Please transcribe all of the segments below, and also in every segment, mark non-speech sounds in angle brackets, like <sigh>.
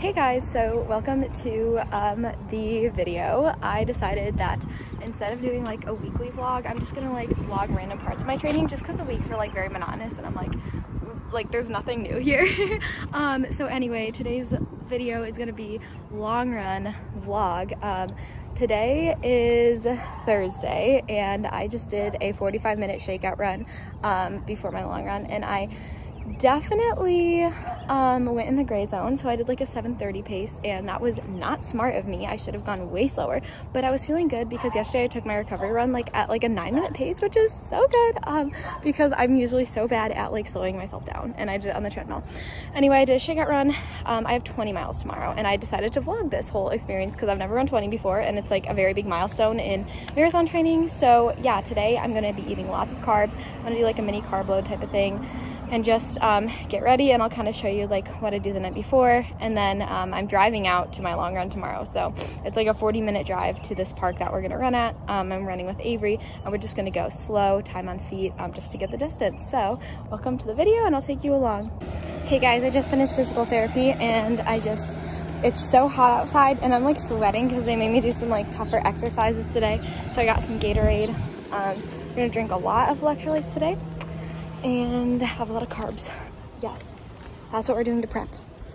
Hey guys, so welcome to um, the video. I decided that instead of doing like a weekly vlog, I'm just gonna like vlog random parts of my training just because the weeks were like very monotonous and I'm like, like there's nothing new here. <laughs> um, so anyway, today's video is gonna be long run vlog. Um, today is Thursday and I just did a 45 minute shakeout run um, before my long run and I definitely um, went in the gray zone. So I did like a 730 pace and that was not smart of me. I should have gone way slower, but I was feeling good because yesterday I took my recovery run like at like a nine minute pace, which is so good um, because I'm usually so bad at like slowing myself down and I did it on the treadmill. Anyway, I did a shakeout run. Um, I have 20 miles tomorrow and I decided to vlog this whole experience because I've never run 20 before and it's like a very big milestone in marathon training. So yeah, today I'm gonna be eating lots of carbs. I'm gonna do like a mini carb load type of thing and just um, get ready and I'll kind of show you like what I do the night before and then um, I'm driving out to my long run tomorrow. So it's like a 40 minute drive to this park that we're gonna run at. Um, I'm running with Avery and we're just gonna go slow time on feet um, just to get the distance. So welcome to the video and I'll take you along. Hey guys I just finished physical therapy and I just it's so hot outside and I'm like sweating because they made me do some like tougher exercises today. So I got some Gatorade. Um, we're gonna drink a lot of electrolytes today and have a lot of carbs. Yes, that's what we're doing to prep.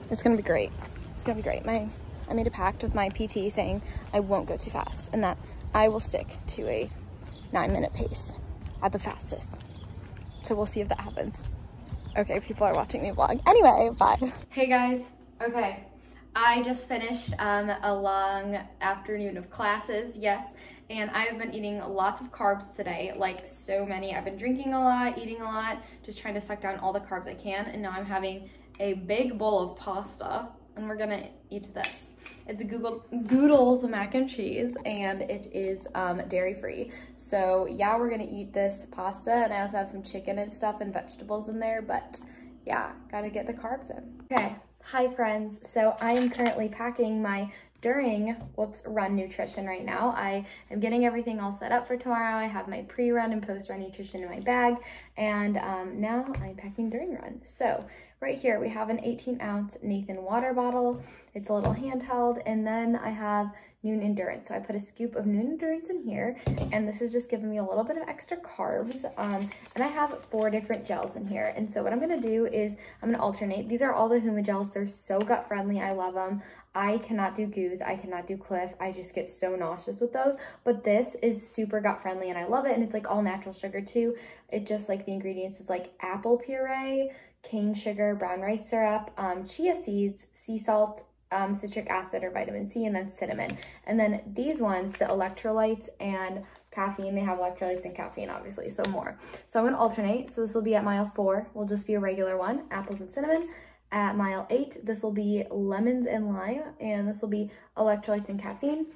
It's gonna be great. It's gonna be great. My, I made a pact with my PT saying I won't go too fast and that I will stick to a nine minute pace at the fastest. So we'll see if that happens. Okay, people are watching me vlog. Anyway, bye. Hey guys, okay. I just finished um, a long afternoon of classes. Yes, and I have been eating lots of carbs today, like so many. I've been drinking a lot, eating a lot, just trying to suck down all the carbs I can, and now I'm having a big bowl of pasta, and we're gonna eat this. It's Google, Goodles mac and cheese, and it is um, dairy-free. So yeah, we're gonna eat this pasta, and I also have some chicken and stuff and vegetables in there, but yeah, gotta get the carbs in. Okay, hi friends. So I am currently packing my during, whoops, run nutrition right now. I am getting everything all set up for tomorrow. I have my pre-run and post-run nutrition in my bag, and um, now I'm packing during run. So right here, we have an 18 ounce Nathan water bottle. It's a little handheld, and then I have Nuun Endurance. So I put a scoop of Nuun Endurance in here, and this is just giving me a little bit of extra carbs. Um, and I have four different gels in here. And so what I'm gonna do is I'm gonna alternate. These are all the Huma gels. They're so gut friendly. I love them. I cannot do Goose, I cannot do Clif, I just get so nauseous with those. But this is super gut friendly and I love it. And it's like all natural sugar too. It just like the ingredients is like apple puree, cane sugar, brown rice syrup, um, chia seeds, sea salt, um, citric acid or vitamin C, and then cinnamon. And then these ones, the electrolytes and caffeine, they have electrolytes and caffeine, obviously, so more. So I'm gonna alternate. So this will be at mile four, will just be a regular one, apples and cinnamon. At mile eight, this will be lemons and lime, and this will be electrolytes and caffeine.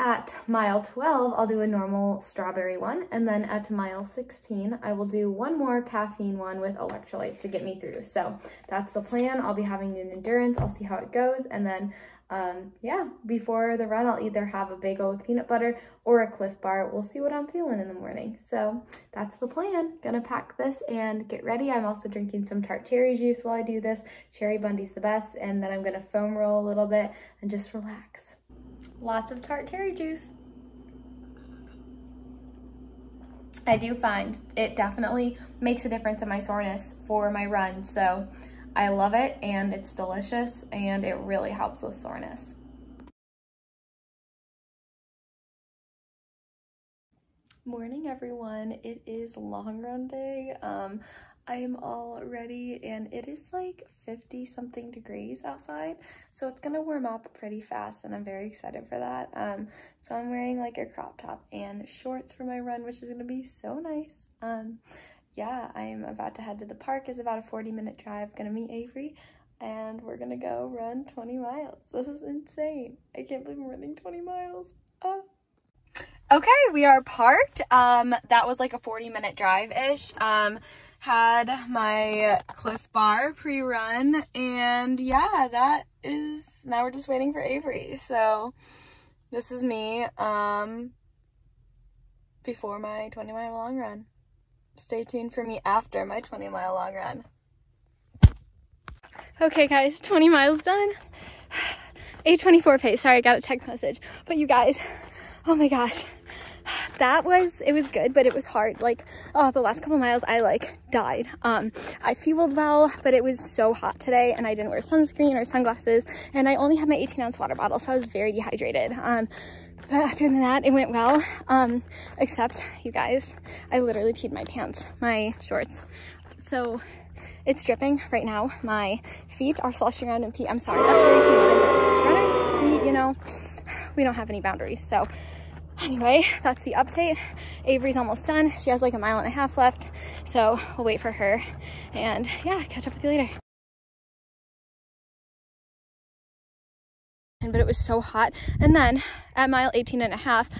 At mile 12, I'll do a normal strawberry one, and then at mile 16, I will do one more caffeine one with electrolyte to get me through. So that's the plan. I'll be having an Endurance. I'll see how it goes, and then um, yeah, before the run, I'll either have a bagel with peanut butter or a Clif Bar. We'll see what I'm feeling in the morning. So that's the plan. Gonna pack this and get ready. I'm also drinking some tart cherry juice while I do this. Cheribundi's the best. And then I'm gonna foam roll a little bit and just relax. Lots of tart cherry juice. I do find it definitely makes a difference in my soreness for my run. So I love it and it's delicious and it really helps with soreness. Morning everyone, it is long run day. Um, I am all ready and it is like 50 something degrees outside so it's gonna warm up pretty fast and I'm very excited for that. Um, so I'm wearing like a crop top and shorts for my run which is gonna be so nice. Um, yeah, I'm about to head to the park. It's about a 40 minute drive. Gonna meet Avery and we're gonna go run 20 miles. This is insane. I can't believe I'm running 20 miles. Oh. Okay, we are parked. Um, that was like a 40 minute drive-ish. Um, had my Clif Bar pre-run and yeah, that is, now we're just waiting for Avery. So this is me, um, before my 20 mile long run stay tuned for me after my 20 mile long run. Okay guys, 20 miles done. <sighs> 824 pace. Sorry, I got a text message. But you guys, <sighs> oh my gosh. That was, it was good, but it was hard. Like, oh, the last couple miles, I like died. Um, I fueled well, but it was so hot today and I didn't wear sunscreen or sunglasses and I only had my 18 ounce water bottle, so I was very dehydrated. Um, but other than that, it went well. Um, except, you guys, I literally peed my pants, my shorts. So it's dripping right now. My feet are sloshing around in pee. I'm sorry, that's very. Runners, we, you know, we don't have any boundaries. So anyway, that's the update. Avery's almost done. She has like a mile and a half left. So we'll wait for her and yeah, catch up with you later. but it was so hot. And then at mile 18 and a half,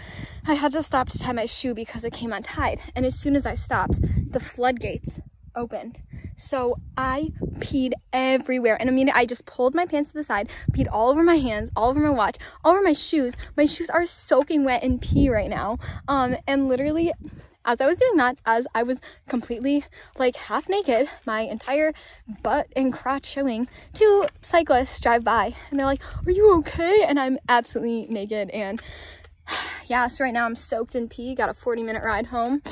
I had to stop to tie my shoe because it came untied. And as soon as I stopped, the floodgates opened. So I peed everywhere. And I mean, I just pulled my pants to the side, peed all over my hands, all over my watch, all over my shoes. My shoes are soaking wet in pee right now. Um, and literally as I was doing that, as I was completely like half naked, my entire butt and crotch showing, two cyclists drive by and they're like, Are you okay? And I'm absolutely naked. And yeah, so right now I'm soaked in pee, got a 40 minute ride home,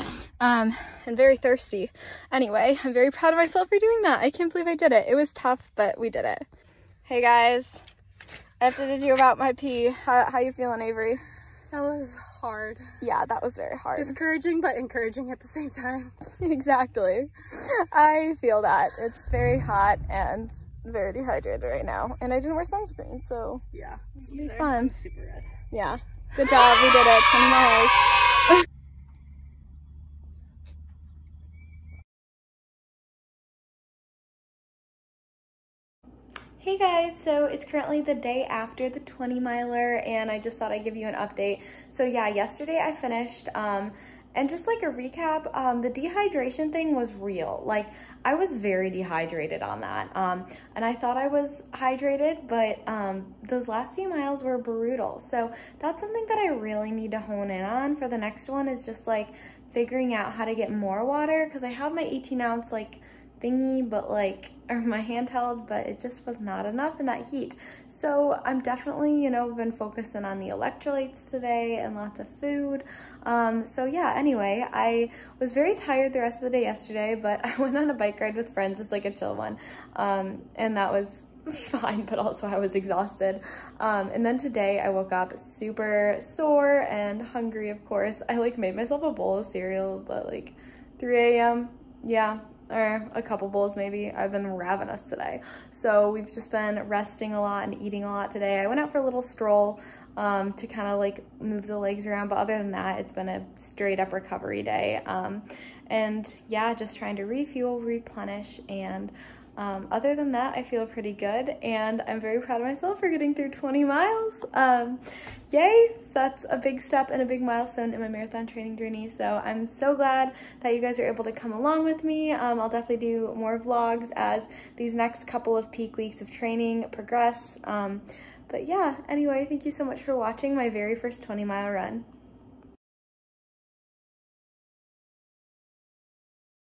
um, and very thirsty. Anyway, I'm very proud of myself for doing that. I can't believe I did it. It was tough, but we did it. Hey guys, I have to you about my pee. How, how you feeling, Avery? That was hard. Yeah, that was very hard. Discouraging, but encouraging at the same time. <laughs> exactly. I feel that. It's very hot and very dehydrated right now. And I didn't wear sunscreen, so yeah, it's gonna be fun. Super red. Yeah. Good job. We did it. 20 miles. <laughs> Hey guys, so it's currently the day after the 20 miler and I just thought I'd give you an update. So yeah, yesterday I finished um, and just like a recap, um, the dehydration thing was real. Like I was very dehydrated on that. Um, and I thought I was hydrated, but um, those last few miles were brutal. So that's something that I really need to hone in on for the next one is just like figuring out how to get more water because I have my 18 ounce like thingy, but like, <laughs> or my handheld, but it just was not enough in that heat. So I'm definitely, you know, been focusing on the electrolytes today and lots of food. Um, so yeah, anyway, I was very tired the rest of the day yesterday, but <laughs> I went on a bike ride with friends, just like a chill one. Um, and that was <laughs> fine, but also I was exhausted. Um, and then today I woke up super sore and hungry, of course. I like made myself a bowl of cereal at like 3 a.m. Yeah, or a couple bowls maybe. I've been ravenous today. So we've just been resting a lot and eating a lot today. I went out for a little stroll um, to kind of like move the legs around. But other than that, it's been a straight up recovery day. Um, and yeah, just trying to refuel, replenish, and um, other than that, I feel pretty good and I'm very proud of myself for getting through 20 miles. Um, yay! So that's a big step and a big milestone in my marathon training journey. So I'm so glad that you guys are able to come along with me. Um, I'll definitely do more vlogs as these next couple of peak weeks of training progress. Um, but yeah, anyway, thank you so much for watching my very first 20 mile run.